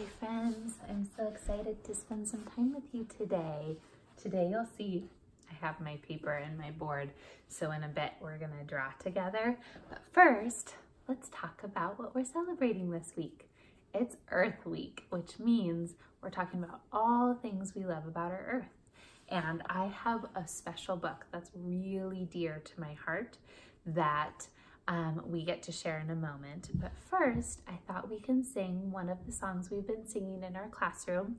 Hi friends, I'm so excited to spend some time with you today. Today you'll see I have my paper and my board, so in a bit we're gonna draw together. But first, let's talk about what we're celebrating this week. It's Earth Week, which means we're talking about all things we love about our Earth. And I have a special book that's really dear to my heart that um, we get to share in a moment. But first, I thought we can sing one of the songs we've been singing in our classroom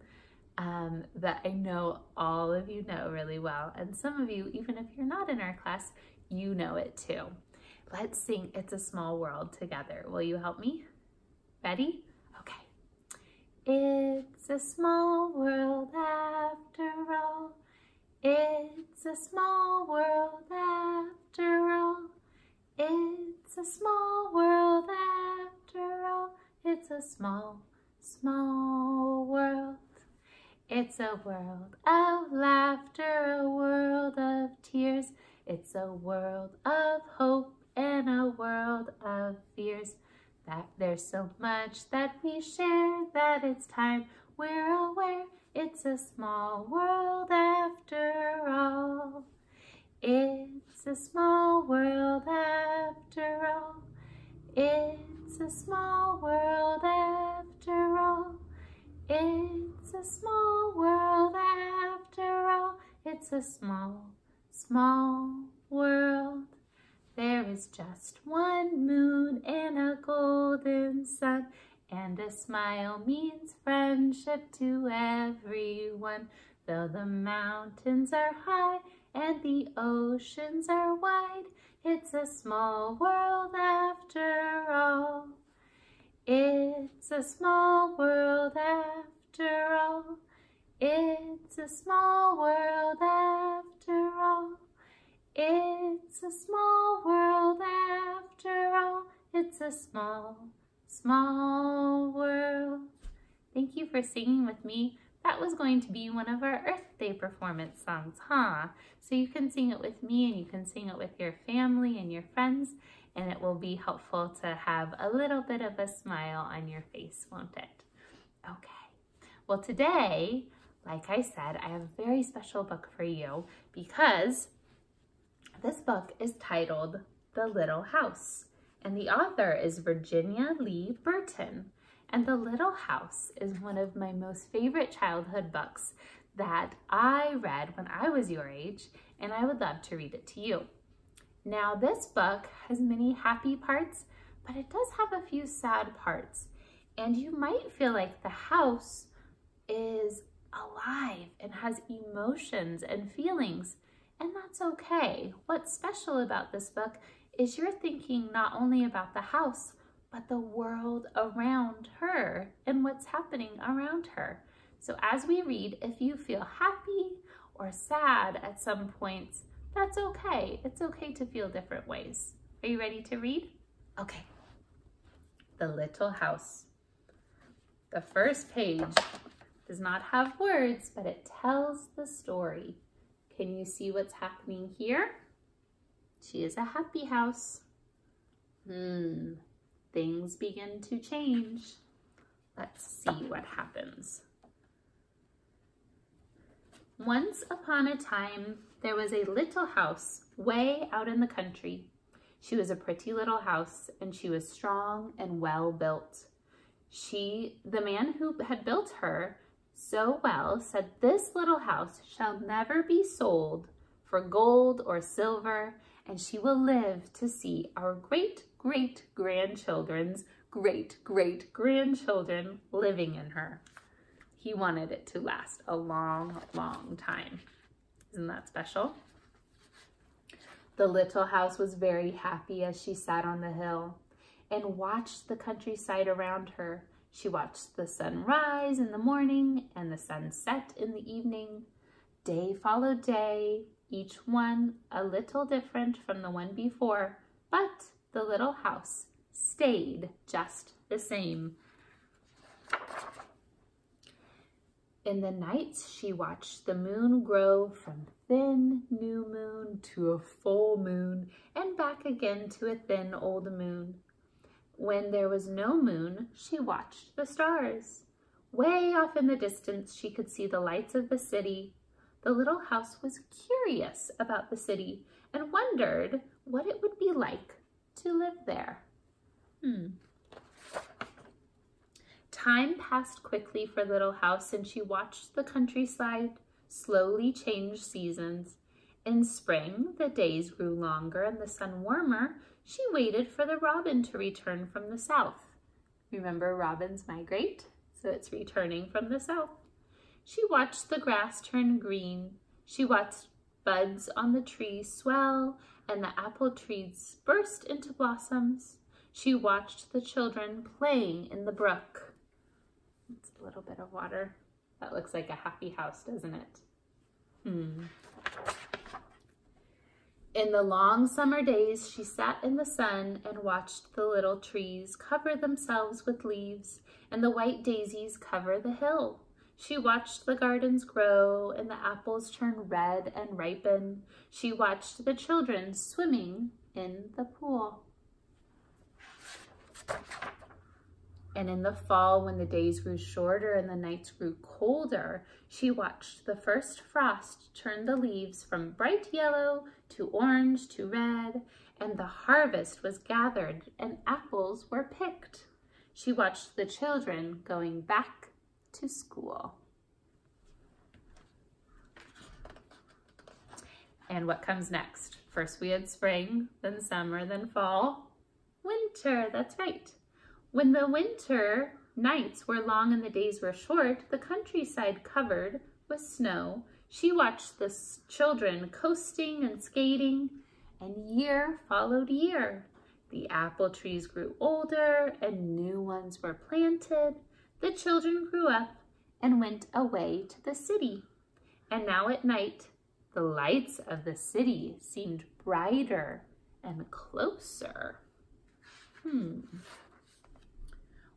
um, that I know all of you know really well. And some of you, even if you're not in our class, you know it too. Let's sing It's a Small World together. Will you help me? Ready? Okay. It's a small world after all. It's a small world after all. It's a small world after all. It's a small, small world. It's a world of laughter, a world of tears. It's a world of hope and a world of fears. That there's so much that we share that it's time we're aware. It's a small world after all. It's a small world after all. It's a small world after all. It's a small world after all. It's a small, small world. There is just one moon and a golden sun, and a smile means friendship to everyone. Though the mountains are high and the oceans are wide. It's a small world after all. It's a small world after all. It's a small world after all. It's a small world after all. It's a small, small world. Thank you for singing with me that was going to be one of our Earth Day performance songs, huh? So you can sing it with me and you can sing it with your family and your friends and it will be helpful to have a little bit of a smile on your face, won't it? Okay. Well, today, like I said, I have a very special book for you because this book is titled The Little House and the author is Virginia Lee Burton. And The Little House is one of my most favorite childhood books that I read when I was your age, and I would love to read it to you. Now, this book has many happy parts, but it does have a few sad parts. And you might feel like the house is alive and has emotions and feelings, and that's okay. What's special about this book is you're thinking not only about the house, but the world around her and what's happening around her. So as we read, if you feel happy or sad at some points, that's okay. It's okay to feel different ways. Are you ready to read? Okay. The Little House. The first page does not have words, but it tells the story. Can you see what's happening here? She is a happy house. Hmm, things begin to change. Let's see what happens. Once upon a time, there was a little house way out in the country. She was a pretty little house and she was strong and well built. She, the man who had built her so well, said, this little house shall never be sold for gold or silver, and she will live to see our great great grandchildren's great great grandchildren living in her. He wanted it to last a long, long time. Isn't that special? The little house was very happy as she sat on the hill and watched the countryside around her. She watched the sun rise in the morning and the sun set in the evening. Day followed day, each one a little different from the one before, but the little house stayed just the same. In the nights, she watched the moon grow from thin new moon to a full moon and back again to a thin old moon. When there was no moon, she watched the stars. Way off in the distance, she could see the lights of the city. The little house was curious about the city and wondered what it would be like to live there. Hmm. Time passed quickly for Little House and she watched the countryside slowly change seasons. In spring, the days grew longer and the sun warmer. She waited for the robin to return from the south. Remember robins migrate? So it's returning from the south. She watched the grass turn green. She watched buds on the trees swell and the apple trees burst into blossoms. She watched the children playing in the brook. It's a little bit of water. That looks like a happy house, doesn't it? Hmm. In the long summer days, she sat in the sun and watched the little trees cover themselves with leaves and the white daisies cover the hill. She watched the gardens grow and the apples turn red and ripen. She watched the children swimming in the pool. And in the fall, when the days grew shorter and the nights grew colder, she watched the first frost turn the leaves from bright yellow to orange to red, and the harvest was gathered and apples were picked. She watched the children going back to school. And what comes next? First we had spring, then summer, then fall. Winter, that's right. When the winter nights were long and the days were short, the countryside covered with snow. She watched the children coasting and skating, and year followed year. The apple trees grew older and new ones were planted. The children grew up and went away to the city. And now at night, the lights of the city seemed brighter and closer. Hmm.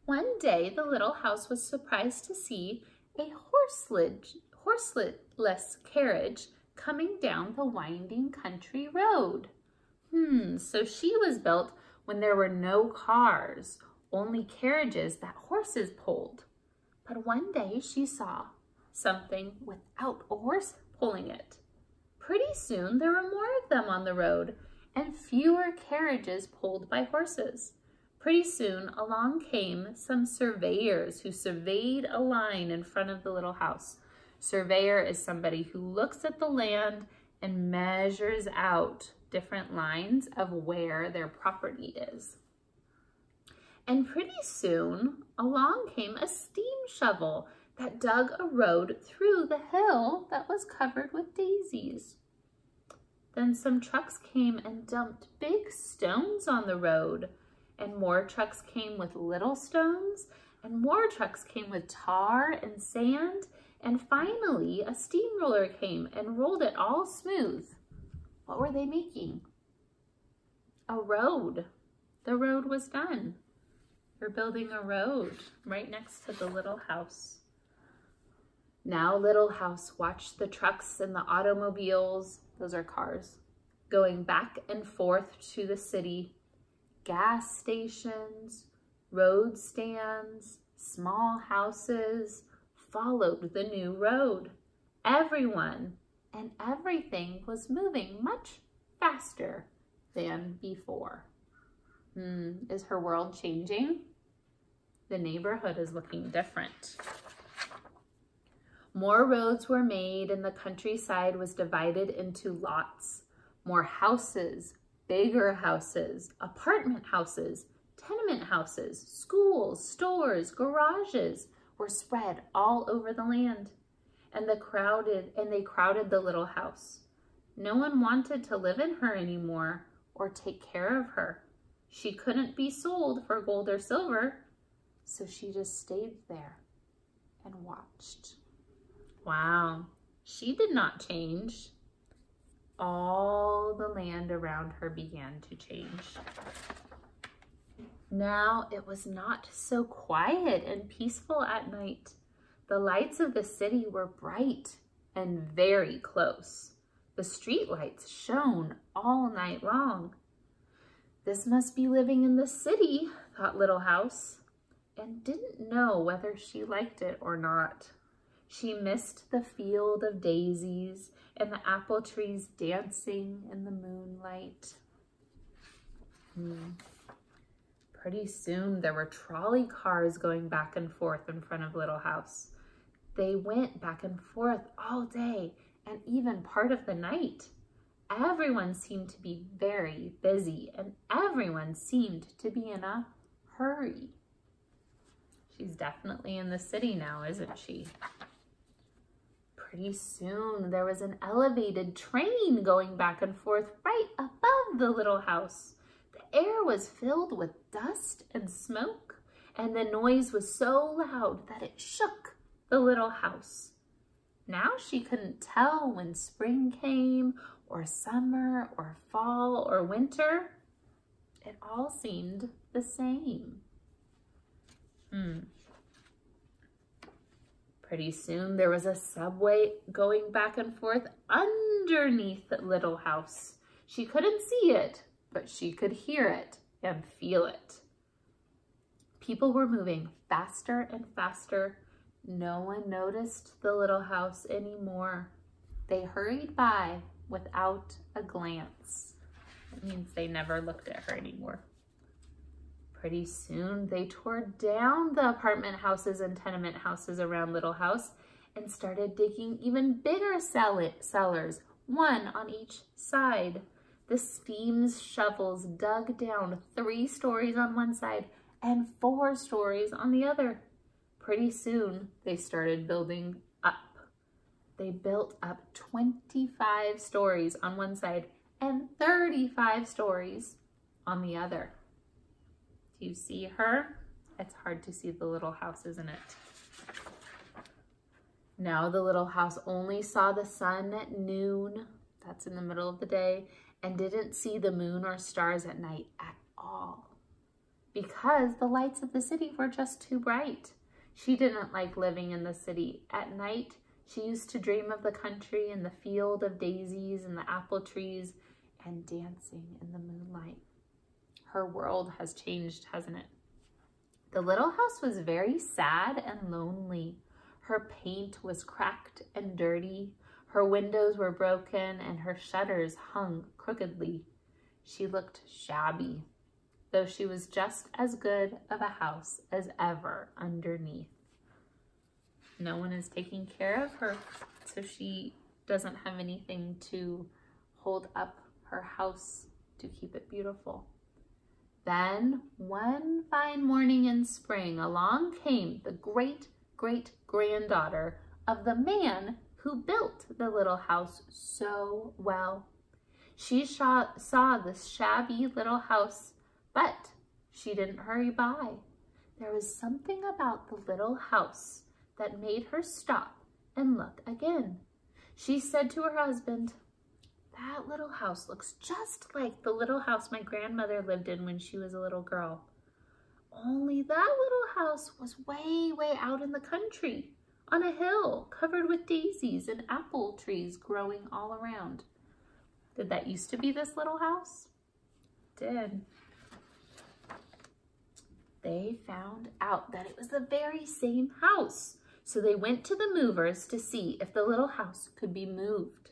One day, the little house was surprised to see a horseless carriage coming down the winding country road. Hmm, so she was built when there were no cars, only carriages that horses pulled. But one day she saw something without a horse pulling it. Pretty soon there were more of them on the road and fewer carriages pulled by horses. Pretty soon along came some surveyors who surveyed a line in front of the little house. Surveyor is somebody who looks at the land and measures out different lines of where their property is. And pretty soon along came a steam shovel that dug a road through the hill that was covered with daisies. Then some trucks came and dumped big stones on the road and more trucks came with little stones, and more trucks came with tar and sand, and finally a steamroller came and rolled it all smooth. What were they making? A road. The road was done. They're building a road right next to the little house. Now Little House watch the trucks and the automobiles, those are cars, going back and forth to the city gas stations, road stands, small houses followed the new road. Everyone and everything was moving much faster than before. Hmm, is her world changing? The neighborhood is looking different. More roads were made and the countryside was divided into lots. More houses, bigger houses, apartment houses, tenement houses, schools, stores, garages were spread all over the land. And the crowded and they crowded the little house. No one wanted to live in her anymore or take care of her. She couldn't be sold for gold or silver, so she just stayed there and watched. Wow, she did not change all the land around her began to change. Now it was not so quiet and peaceful at night. The lights of the city were bright and very close. The street lights shone all night long. This must be living in the city, thought Little House. And didn't know whether she liked it or not. She missed the field of daisies and the apple trees dancing in the moonlight. Hmm. Pretty soon there were trolley cars going back and forth in front of Little House. They went back and forth all day and even part of the night. Everyone seemed to be very busy and everyone seemed to be in a hurry. She's definitely in the city now, isn't she? Pretty soon there was an elevated train going back and forth right above the little house. The air was filled with dust and smoke, and the noise was so loud that it shook the little house. Now she couldn't tell when spring came, or summer, or fall, or winter. It all seemed the same. Hmm. Pretty soon there was a subway going back and forth underneath the little house. She couldn't see it, but she could hear it and feel it. People were moving faster and faster. No one noticed the little house anymore. They hurried by without a glance. It means they never looked at her anymore. Pretty soon, they tore down the apartment houses and tenement houses around Little House and started digging even bigger cellars, one on each side. The steams shovels dug down three stories on one side and four stories on the other. Pretty soon, they started building up. They built up 25 stories on one side and 35 stories on the other. You see her? It's hard to see the little house, isn't it? Now the little house only saw the sun at noon, that's in the middle of the day, and didn't see the moon or stars at night at all because the lights of the city were just too bright. She didn't like living in the city. At night, she used to dream of the country and the field of daisies and the apple trees and dancing in the moonlight her world has changed, hasn't it? The little house was very sad and lonely. Her paint was cracked and dirty. Her windows were broken and her shutters hung crookedly. She looked shabby, though she was just as good of a house as ever underneath. No one is taking care of her, so she doesn't have anything to hold up her house to keep it beautiful. Then, one fine morning in spring, along came the great great granddaughter of the man who built the little house so well. She saw, saw this shabby little house, but she didn't hurry by. There was something about the little house that made her stop and look again. She said to her husband, that little house looks just like the little house my grandmother lived in when she was a little girl. Only that little house was way, way out in the country on a hill covered with daisies and apple trees growing all around. Did that used to be this little house? It did. They found out that it was the very same house. So they went to the movers to see if the little house could be moved.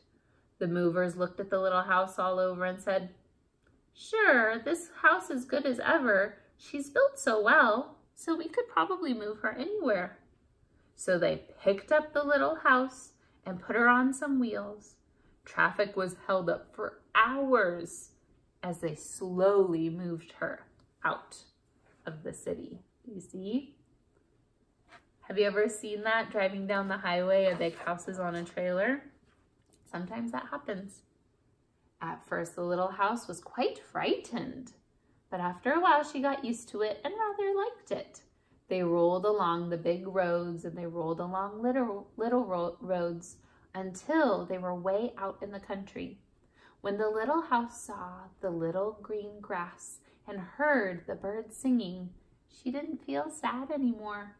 The movers looked at the little house all over and said, Sure, this house is good as ever. She's built so well, so we could probably move her anywhere. So they picked up the little house and put her on some wheels. Traffic was held up for hours as they slowly moved her out of the city. You see? Have you ever seen that driving down the highway, a big house is on a trailer? Sometimes that happens. At first, the little house was quite frightened, but after a while she got used to it and rather liked it. They rolled along the big roads and they rolled along little, little ro roads until they were way out in the country. When the little house saw the little green grass and heard the birds singing, she didn't feel sad anymore.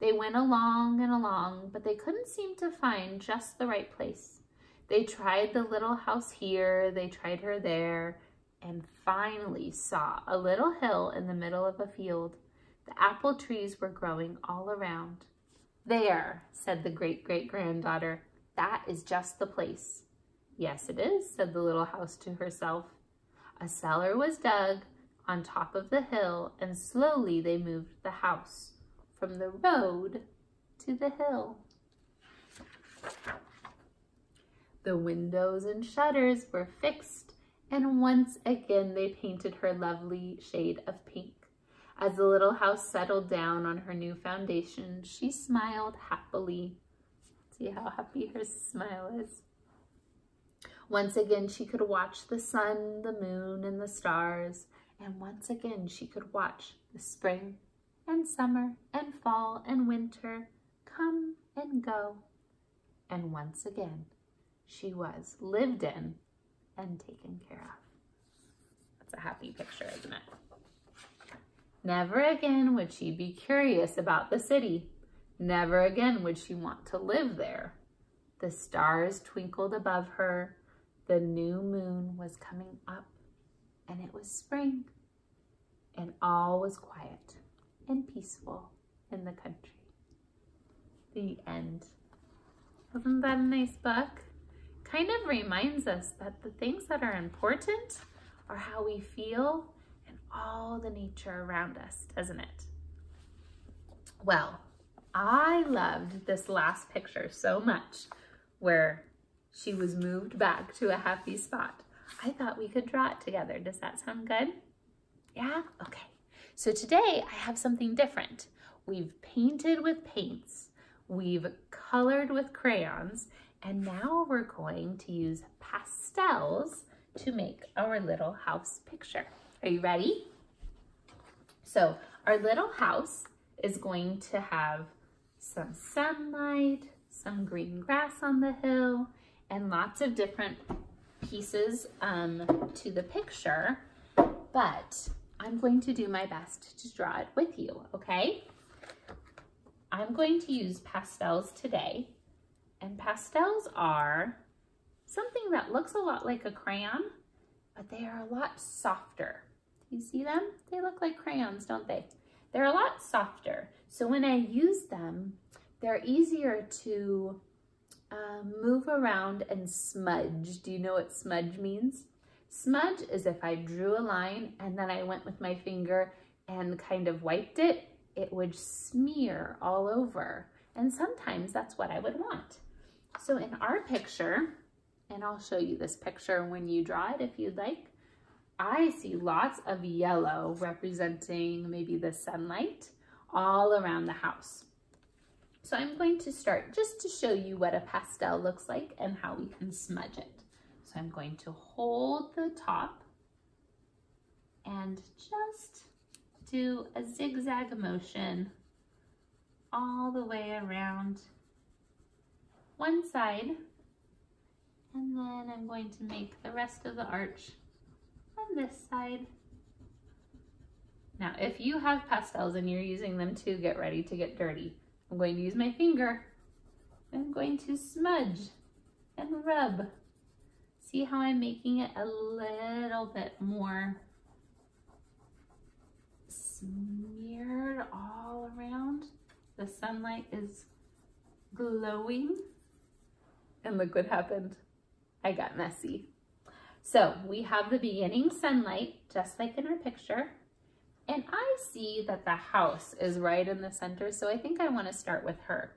They went along and along, but they couldn't seem to find just the right place. They tried the little house here, they tried her there, and finally saw a little hill in the middle of a field. The apple trees were growing all around. There, said the great-great-granddaughter, that is just the place. Yes, it is, said the little house to herself. A cellar was dug on top of the hill, and slowly they moved the house from the road to the hill. The windows and shutters were fixed, and once again they painted her lovely shade of pink. As the little house settled down on her new foundation, she smiled happily. See how happy her smile is. Once again, she could watch the sun, the moon, and the stars. And once again, she could watch the spring and summer and fall and winter come and go. And once again, she was lived in and taken care of. That's a happy picture, isn't it? Never again would she be curious about the city. Never again would she want to live there. The stars twinkled above her. The new moon was coming up and it was spring and all was quiet and peaceful in the country. The end. Wasn't that a nice book? Kind of reminds us that the things that are important are how we feel and all the nature around us, doesn't it? Well, I loved this last picture so much where she was moved back to a happy spot. I thought we could draw it together. Does that sound good? Yeah? Okay. So today I have something different. We've painted with paints, we've colored with crayons, and now we're going to use pastels to make our little house picture. Are you ready? So our little house is going to have some sunlight, some green grass on the hill, and lots of different pieces um, to the picture, but I'm going to do my best to draw it with you, okay? I'm going to use pastels today, and pastels are something that looks a lot like a crayon, but they are a lot softer. You see them? They look like crayons, don't they? They're a lot softer. So when I use them, they're easier to um, move around and smudge. Do you know what smudge means? Smudge is if I drew a line and then I went with my finger and kind of wiped it, it would smear all over. And sometimes that's what I would want. So in our picture, and I'll show you this picture when you draw it if you'd like, I see lots of yellow representing maybe the sunlight all around the house. So I'm going to start just to show you what a pastel looks like and how we can smudge it. So I'm going to hold the top and just do a zigzag motion all the way around one side. And then I'm going to make the rest of the arch on this side. Now, if you have pastels and you're using them to get ready to get dirty, I'm going to use my finger. I'm going to smudge and rub. See how I'm making it a little bit more smeared all around. The sunlight is glowing. And look what happened. I got messy. So we have the beginning sunlight, just like in our picture. And I see that the house is right in the center, so I think I wanna start with her.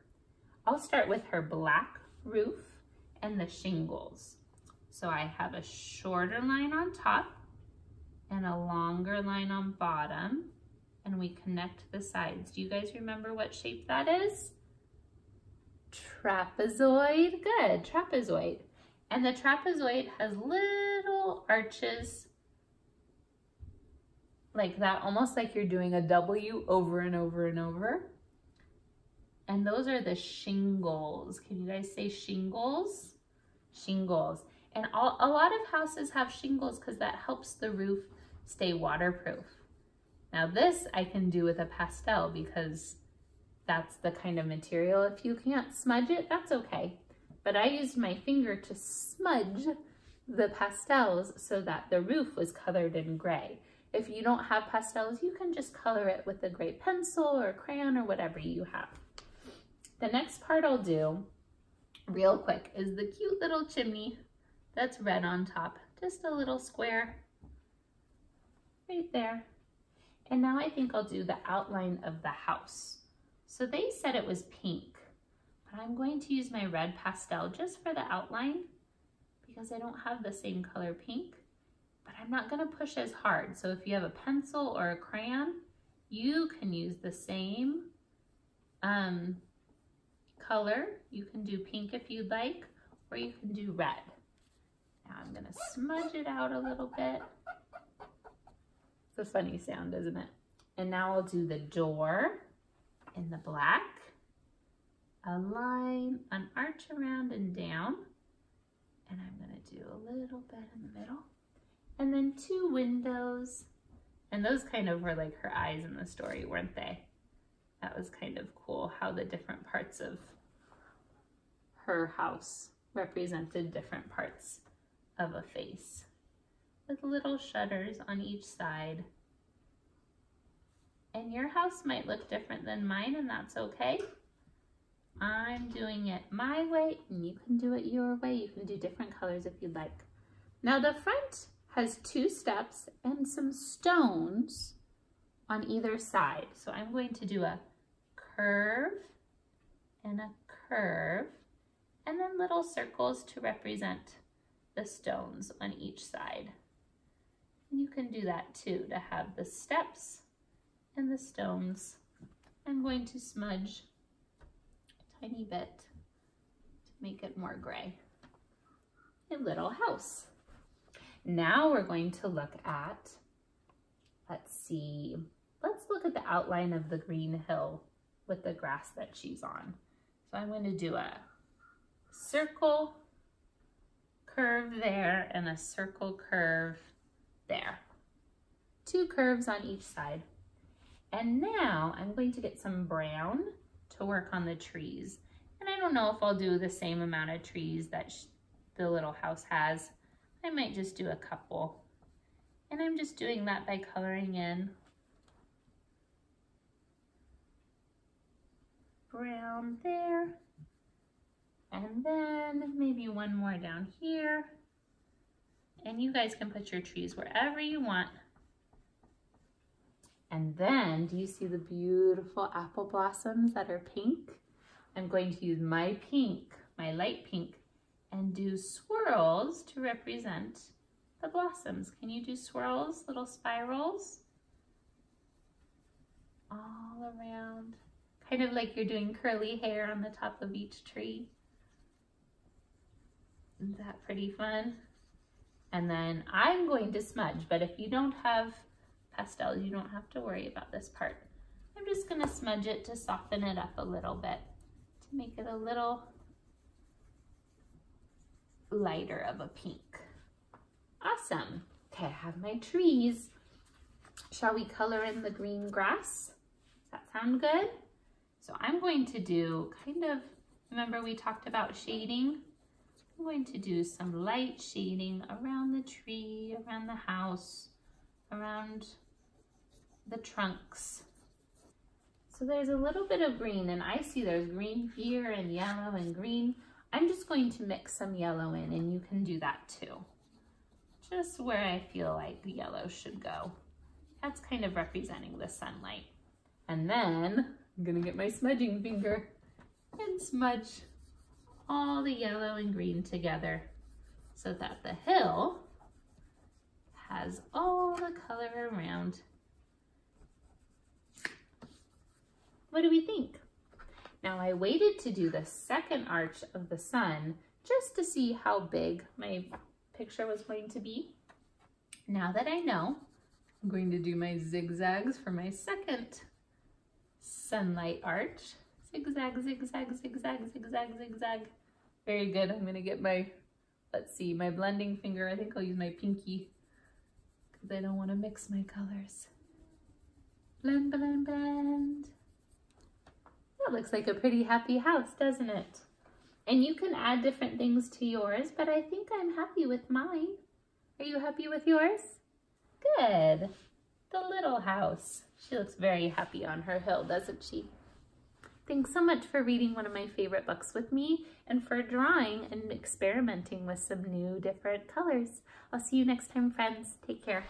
I'll start with her black roof and the shingles. So I have a shorter line on top and a longer line on bottom, and we connect the sides. Do you guys remember what shape that is? Trapezoid, good, trapezoid. And the trapezoid has little arches like that, almost like you're doing a W over and over and over. And those are the shingles. Can you guys say shingles? Shingles. And all, a lot of houses have shingles because that helps the roof stay waterproof. Now this I can do with a pastel because that's the kind of material. If you can't smudge it, that's okay. But I used my finger to smudge the pastels so that the roof was colored in gray. If you don't have pastels, you can just color it with a gray pencil or crayon or whatever you have. The next part I'll do real quick is the cute little chimney that's red on top. Just a little square right there. And now I think I'll do the outline of the house. So they said it was pink, but I'm going to use my red pastel just for the outline because I don't have the same color pink, but I'm not gonna push as hard. So if you have a pencil or a crayon, you can use the same um, color. You can do pink if you'd like, or you can do red. Now I'm gonna smudge it out a little bit. It's a funny sound, isn't it? And now I'll do the door in the black, a line, an arch around and down, and I'm gonna do a little bit in the middle, and then two windows, and those kind of were like her eyes in the story, weren't they? That was kind of cool how the different parts of her house represented different parts of a face. With little shutters on each side. And your house might look different than mine and that's okay. I'm doing it my way and you can do it your way. You can do different colors if you'd like. Now the front has two steps and some stones on either side. So I'm going to do a curve and a curve and then little circles to represent the stones on each side. And you can do that too to have the steps and the stones. I'm going to smudge a tiny bit to make it more gray. A little house. Now we're going to look at, let's see, let's look at the outline of the green hill with the grass that she's on. So I'm going to do a circle curve there and a circle curve there. Two curves on each side. And now I'm going to get some brown to work on the trees. And I don't know if I'll do the same amount of trees that the little house has. I might just do a couple. And I'm just doing that by coloring in brown there. And then maybe one more down here. And you guys can put your trees wherever you want. And then, do you see the beautiful apple blossoms that are pink? I'm going to use my pink, my light pink, and do swirls to represent the blossoms. Can you do swirls, little spirals? All around, kind of like you're doing curly hair on the top of each tree. Isn't that pretty fun? And then I'm going to smudge, but if you don't have you don't have to worry about this part. I'm just gonna smudge it to soften it up a little bit, to make it a little lighter of a pink. Awesome. Okay, I have my trees. Shall we color in the green grass? Does that sound good? So I'm going to do kind of, remember we talked about shading? I'm going to do some light shading around the tree, around the house, around the trunks. So there's a little bit of green and I see there's green here and yellow and green. I'm just going to mix some yellow in and you can do that too. Just where I feel like the yellow should go. That's kind of representing the sunlight. And then I'm gonna get my smudging finger and smudge all the yellow and green together so that the hill has all the color around. What do we think? Now I waited to do the second arch of the sun just to see how big my picture was going to be. Now that I know, I'm going to do my zigzags for my second sunlight arch. Zigzag, zigzag, zigzag, zigzag, zigzag. Very good. I'm gonna get my, let's see, my blending finger. I think I'll use my pinky because I don't want to mix my colors. Blend, blend, blend. That looks like a pretty happy house, doesn't it? And you can add different things to yours, but I think I'm happy with mine. Are you happy with yours? Good. the little house. She looks very happy on her hill, doesn't she? Thanks so much for reading one of my favorite books with me and for drawing and experimenting with some new different colors. I'll see you next time, friends. Take care.